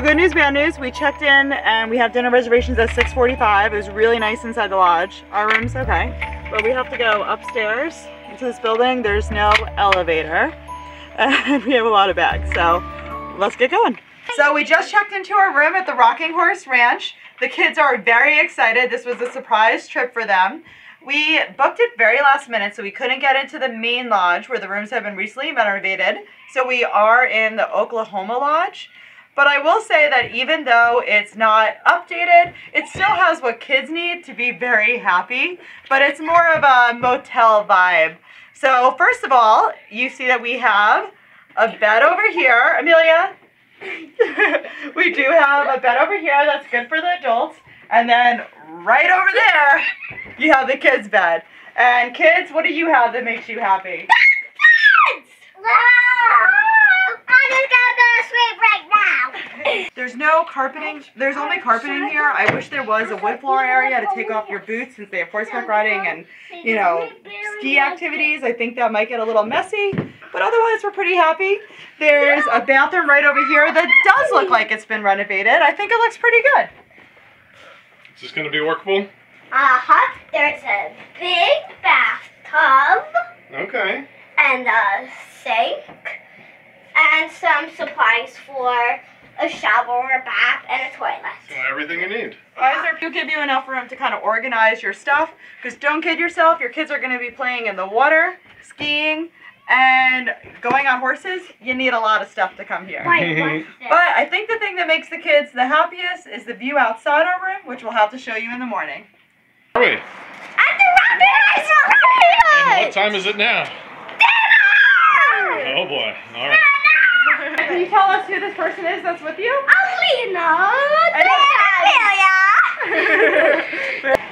So good news, bad news. We checked in and we have dinner reservations at 6.45. It was really nice inside the lodge. Our room's okay. But we have to go upstairs into this building. There's no elevator. And we have a lot of bags. So let's get going. So we just checked into our room at the Rocking Horse Ranch. The kids are very excited. This was a surprise trip for them. We booked it very last minute, so we couldn't get into the main lodge where the rooms have been recently renovated. So we are in the Oklahoma Lodge. But I will say that even though it's not updated, it still has what kids need to be very happy. But it's more of a motel vibe. So first of all, you see that we have a bed over here. Amelia, we do have a bed over here that's good for the adults. And then right over there, you have the kids' bed. And kids, what do you have that makes you happy? There's no carpeting. There's only carpeting here. I wish there was a wood floor area to take off your boots since they have horseback riding and, you know, ski activities. I think that might get a little messy, but otherwise we're pretty happy. There's a bathroom right over here that does look like it's been renovated. I think it looks pretty good. Is this going to be workable? Uh-huh. There's a big bathtub Okay. and a sink and some supplies for a shower, a bath, and a toilet. So everything you need. Guys, will give you enough room to kind of organize your stuff. Because don't kid yourself, your kids are going to be playing in the water, skiing, and going on horses. You need a lot of stuff to come here. Wait. But I think the thing that makes the kids the happiest is the view outside our room, which we'll have to show you in the morning. Are we? At the Rapid Ice And what time is it now? Dinner! Oh boy. All right. Can you tell us who this person is that's with you? Alina! Amelia.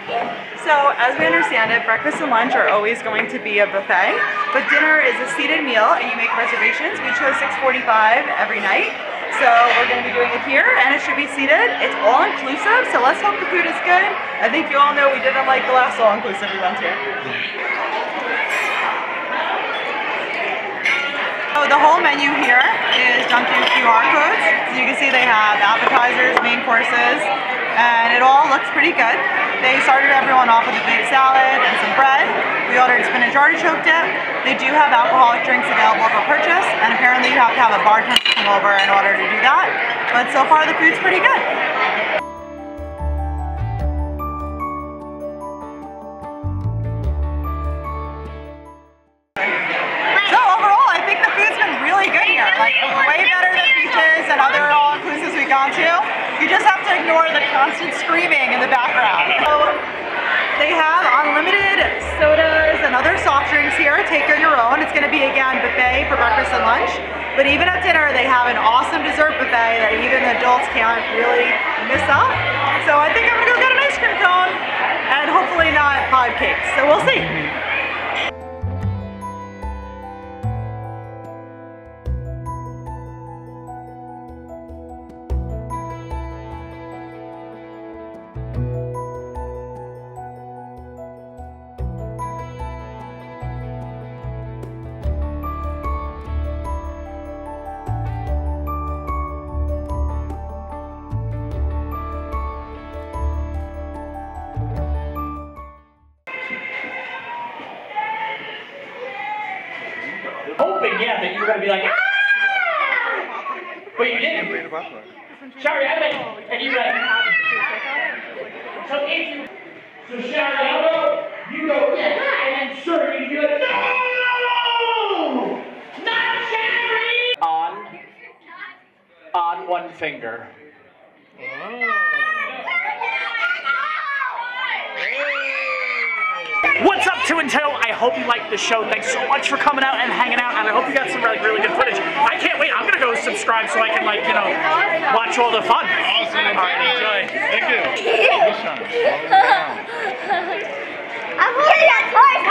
So, as we understand it, breakfast and lunch are always going to be a buffet, but dinner is a seated meal and you make reservations. We chose 645 every night. So we're going to be doing it here and it should be seated. It's all inclusive, so let's hope the food is good. I think you all know we didn't like the last all inclusive we went to. The whole menu here is done through QR codes. So you can see they have appetizers, main courses, and it all looks pretty good. They started everyone off with a big salad and some bread. We ordered spinach artichoke dip. They do have alcoholic drinks available for purchase, and apparently you have to have a bartender come over in order to do that. But so far the food's pretty good. Ignore the constant screaming in the background. So they have unlimited sodas and other soft drinks here. Take your own. It's going to be again buffet for breakfast and lunch. But even at dinner, they have an awesome dessert buffet that even adults can't really miss up. So I think I'm going to go hoping, that you were gonna be like, ah! But you didn't. Sorry, I meant, and you went. So if you, so Shari, I'll go, you go, yeah, and then sure, you do it, no! Not Shari! On, on one finger. What's up, Two In Tow? I hope you liked the show. Thanks so much for coming out and hanging out, and I hope you got some like really good footage. I can't wait. I'm gonna go subscribe so I can like you know watch all the fun. Awesome. All right, enjoy. Thank you. I'm holding that horse.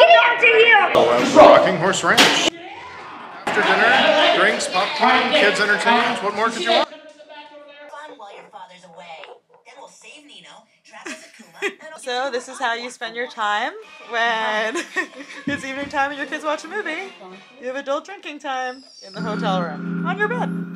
Get out to you. Rocking Horse Ranch. After dinner, drinks, popcorn, kids' entertainment. What more could you want? fun while your father's away. Then we'll save Nino, Travis Akuma, and I'll So this is how you spend your time when it's evening time and your kids watch a movie. You have adult drinking time in the hotel room on your bed.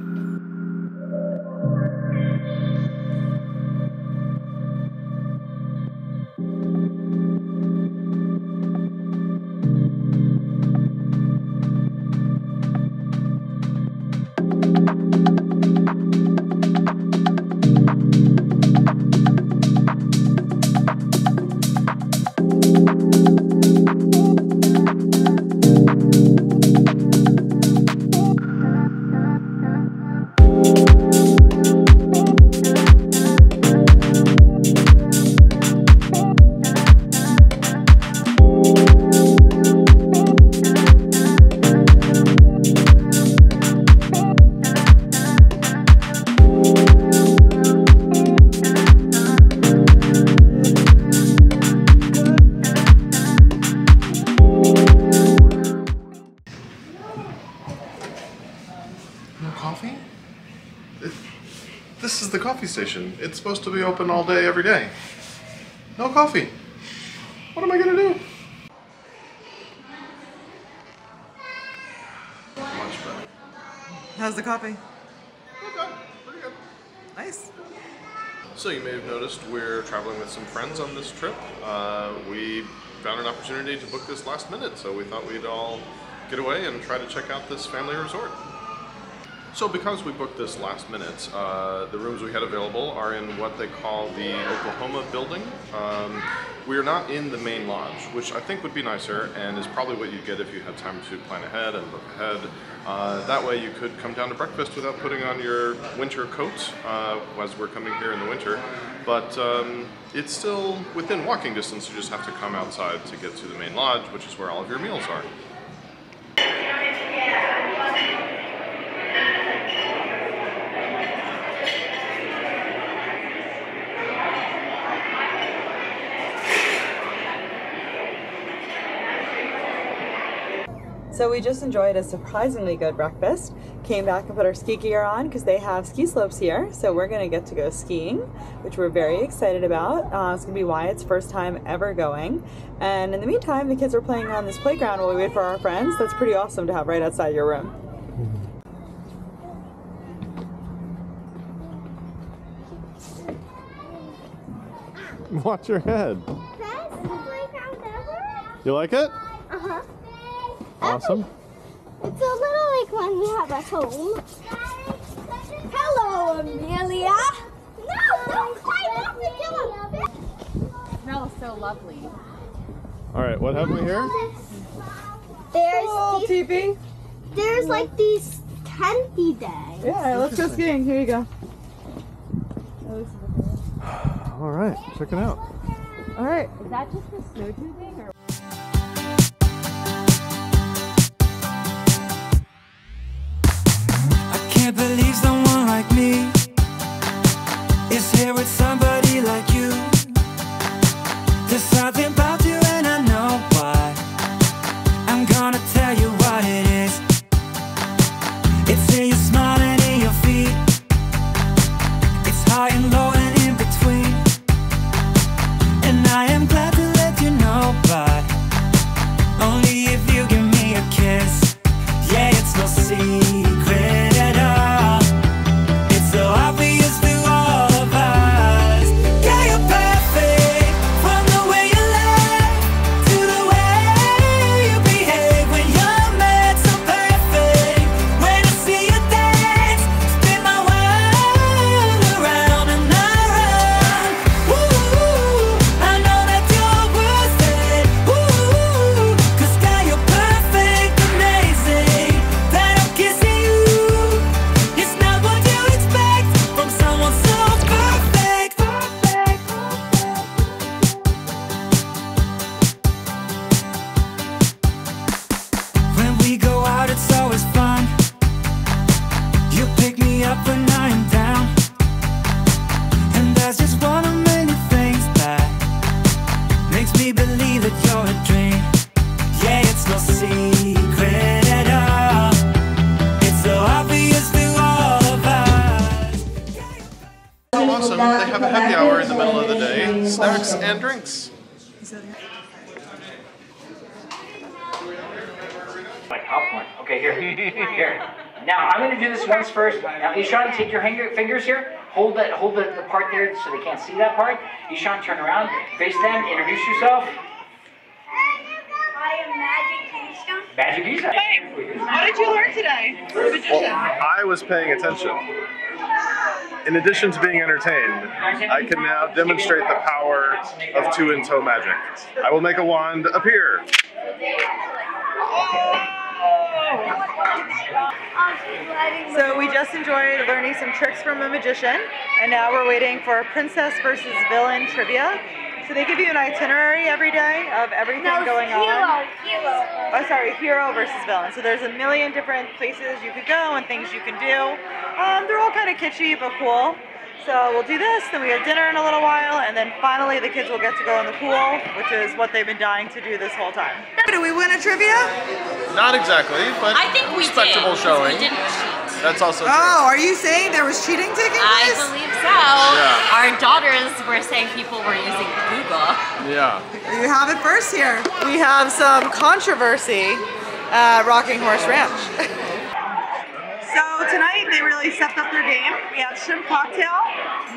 This is the coffee station. It's supposed to be open all day, every day. No coffee. What am I gonna do? How's the coffee? Okay, pretty good. Nice. So you may have noticed we're traveling with some friends on this trip. Uh, we found an opportunity to book this last minute, so we thought we'd all get away and try to check out this family resort. So because we booked this last minute, uh, the rooms we had available are in what they call the Oklahoma building. Um, we are not in the main lodge, which I think would be nicer and is probably what you'd get if you had time to plan ahead and book ahead. Uh, that way you could come down to breakfast without putting on your winter coat uh, as we're coming here in the winter. But um, it's still within walking distance, you just have to come outside to get to the main lodge, which is where all of your meals are. So we just enjoyed a surprisingly good breakfast. Came back and put our ski gear on because they have ski slopes here. So we're gonna get to go skiing, which we're very excited about. Uh, it's gonna be Wyatt's first time ever going. And in the meantime, the kids are playing on this playground while we wait for our friends. That's pretty awesome to have right outside your room. Watch your head. Best playground ever? You like it? Awesome. It's a little like when we have at home. Hello, Amelia. No, don't climb up and kill him. smells so lovely. All right, what have we here? There's Oh, these, TP. there's like these tenty days. Yeah, let's go skiing. Here you go. All right, check it out. All right. Is that just the snow tubing here. here. Now I'm gonna do this once first. Now Ishan, take your hanger, fingers here. Hold that hold the, the part there so they can't see that part. Ishan, turn around, face them, introduce yourself. I am Magic Keystone. Magic Ishan. What did you learn today? Magician. I was paying attention. In addition to being entertained, I can now demonstrate the power of Two In Tow magic. I will make a wand appear. So we just enjoyed learning some tricks from a magician, and now we're waiting for princess versus villain trivia. So they give you an itinerary every day of everything No, going hero, on. hero. Oh, sorry, hero versus villain. So there's a million different places you could go and things you can do. Um, they're all kind of kitschy but cool. So we'll do this, then we have dinner in a little while, and then finally the kids will get to go in the pool, which is what they've been dying to do this whole time. Do we win a trivia? Not exactly, but I think we respectable did. showing. We didn't cheat. That's also true. Oh, are you saying there was cheating taking place? I place? believe so. Yeah. Our daughters were saying people were using Google. Yeah. You have it first here. We have some controversy at Rocking Horse Ranch. they really stepped up their game. We had shrimp cocktail,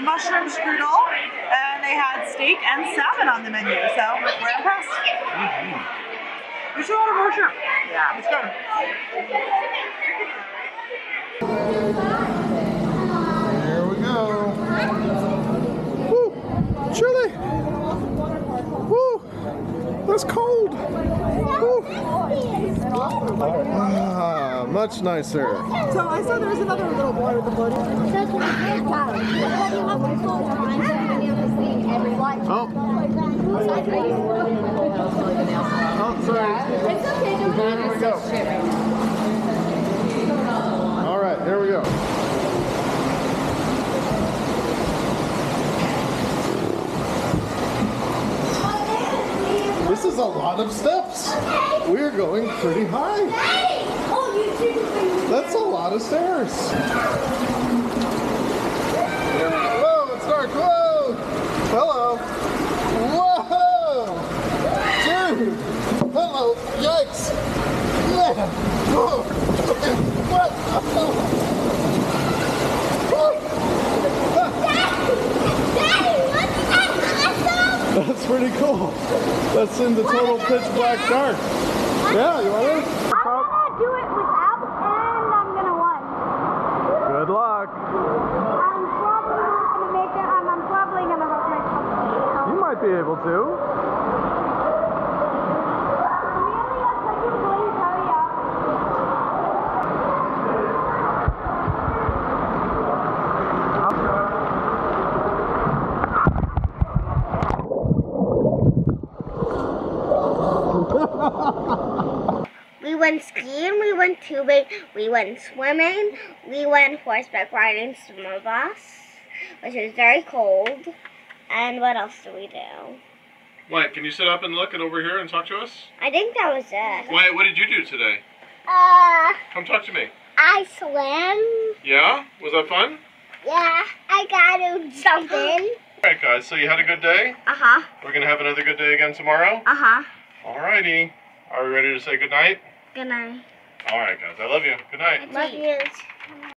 mushroom strudel, and they had steak and salmon on the menu. So we're impressed. Mm-hmm. We should order more shrimp. Yeah, it's good. Here we go. Woo! Chilly. Woo! That's cold. Ah, much nicer. So I saw there was another little boy with the boat. Oh. Oh, sorry. Here we go. All right, here we go. This is a lot of steps. We're going pretty high. That's a lot of stairs. Whoa, it's dark. Whoa. Hello. Whoa. Dude. Hello. Yikes. Yeah. Whoa. What? That's pretty cool. That's in the total pitch black dark. Yeah, you want it? I'm gonna do it without, and I'm gonna win. Good luck. I'm probably not gonna make it, and I'm probably gonna hurt myself. You might be able to. Really, if you please hurry up. We went skiing, we went tubing, we went swimming, we went horseback riding, some of us, which was very cold. And what else did we do? Wyatt, can you sit up and look and over here and talk to us? I think that was it. Wyatt, what did you do today? Uh, Come talk to me. I swim. Yeah? Was that fun? Yeah, I gotta jump in. Alright guys, so you had a good day? Uh huh. We're gonna have another good day again tomorrow? Uh huh. Alrighty. Are we ready to say good night? Alright guys, I love you. Good night. Love you.